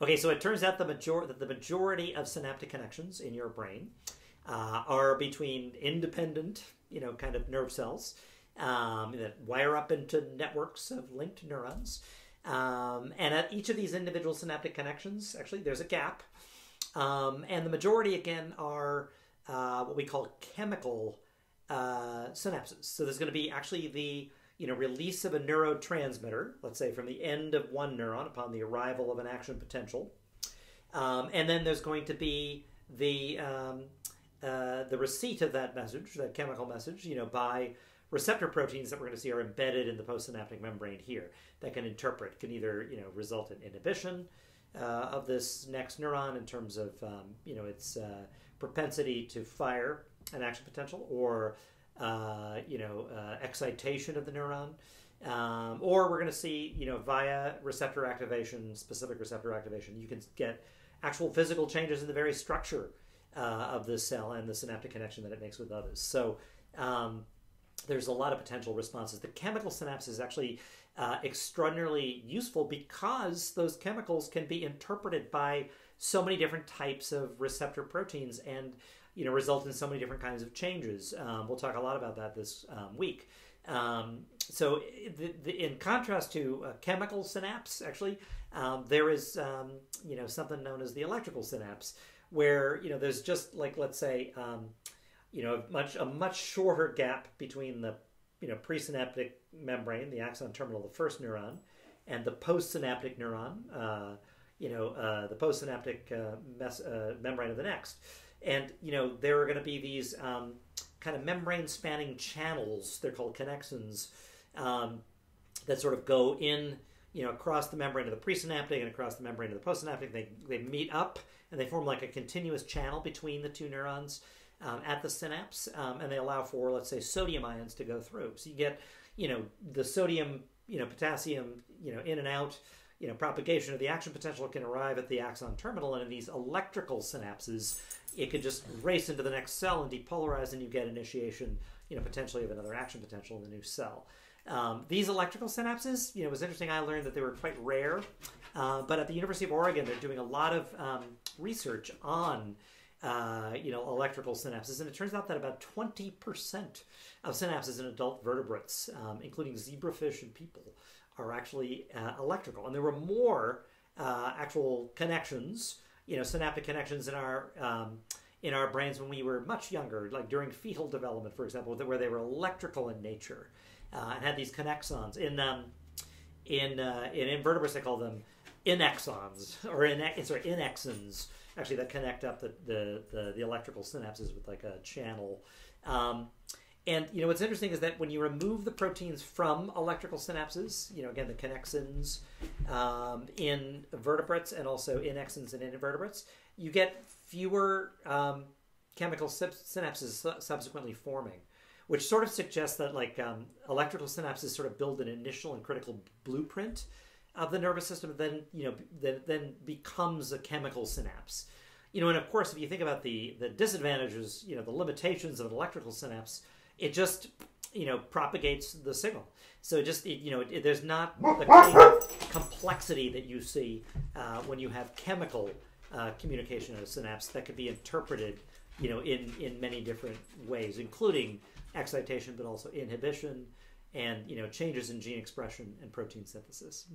Okay, so it turns out the major- that the majority of synaptic connections in your brain uh, are between independent, you know, kind of nerve cells um, that wire up into networks of linked neurons. Um, and at each of these individual synaptic connections, actually, there's a gap. Um, and the majority, again, are uh, what we call chemical uh, synapses. So there's going to be actually the you know release of a neurotransmitter, let's say from the end of one neuron upon the arrival of an action potential, um, and then there's going to be the um, uh, the receipt of that message, that chemical message, you know, by receptor proteins that we're going to see are embedded in the postsynaptic membrane here that can interpret, can either you know result in inhibition uh, of this next neuron in terms of um, you know its uh, propensity to fire an action potential, or uh, you know uh, excitation of the neuron. Um, or we're going to see, you know, via receptor activation, specific receptor activation, you can get actual physical changes in the very structure uh, of the cell and the synaptic connection that it makes with others. So um, there's a lot of potential responses. The chemical synapse is actually uh, extraordinarily useful because those chemicals can be interpreted by so many different types of receptor proteins and you know result in so many different kinds of changes. Um, we'll talk a lot about that this um, week. Um, so, the, the, in contrast to a chemical synapse, actually, um, there is um, you know something known as the electrical synapse, where you know there's just like let's say um, you know a much a much shorter gap between the you know presynaptic membrane, the axon terminal of the first neuron, and the postsynaptic neuron, uh, you know uh, the postsynaptic uh, mes- uh, membrane of the next, and you know there are going to be these um, kind of membrane spanning channels. They're called connexins um, that sort of go in, you know, across the membrane of the presynaptic and across the membrane of the postsynaptic. They they meet up and they form like a continuous channel between the two neurons um, at the synapse, um, and they allow for, let's say, sodium ions to go through. So you get, you know, the sodium, you know, potassium, you know, in and out. You know, propagation of the action potential can arrive at the axon terminal, and in these electrical synapses, it could just race into the next cell and depolarize, and you get initiation, you know, potentially of another action potential in the new cell. Um, these electrical synapses, you know, it was interesting. I learned that they were quite rare, uh, but at the University of Oregon, they're doing a lot of um, research on, uh, you know, electrical synapses, and it turns out that about twenty percent of synapses in adult vertebrates, um, including zebrafish and people, are actually uh, electrical, and there were more uh, actual connections, you know, synaptic connections in our um, in our brains when we were much younger, like during fetal development, for example, where they were electrical in nature uh, and had these connexons. In um, in uh, in invertebrates, they call them innexons or in sorry innexons actually that connect up the, the, the, the electrical synapses with like a channel. Um, and you know what's interesting is that when you remove the proteins from electrical synapses, you know again the connexins um, in vertebrates and also innexins in invertebrates, you get fewer um, chemical synapses subsequently forming which sort of suggests that like um, electrical synapses sort of build an initial and critical blueprint of the nervous system, then you know that then becomes a chemical synapse. You know, and of course, if you think about the the disadvantages, you know, the limitations of an electrical synapse, it just you know propagates the signal. So just it, you know, it, there's not the kind of complexity that you see uh, when you have chemical uh, communication in a synapse that could be interpreted, you know, in in many different ways, including excitation, but also inhibition and you know changes in gene expression and protein synthesis.